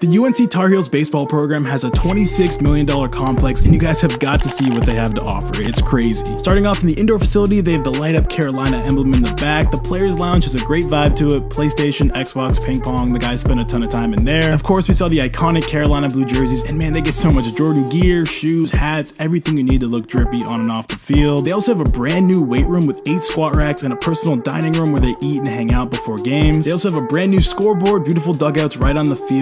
The UNC Tar Heels baseball program has a $26 million complex, and you guys have got to see what they have to offer. It's crazy. Starting off in the indoor facility, they have the light up Carolina emblem in the back. The Players Lounge has a great vibe to it PlayStation, Xbox, ping pong. The guys spend a ton of time in there. Of course, we saw the iconic Carolina blue jerseys, and man, they get so much Jordan gear, shoes, hats, everything you need to look drippy on and off the field. They also have a brand new weight room with eight squat racks and a personal dining room where they eat and hang out before games. They also have a brand new scoreboard, beautiful dugouts right on the field.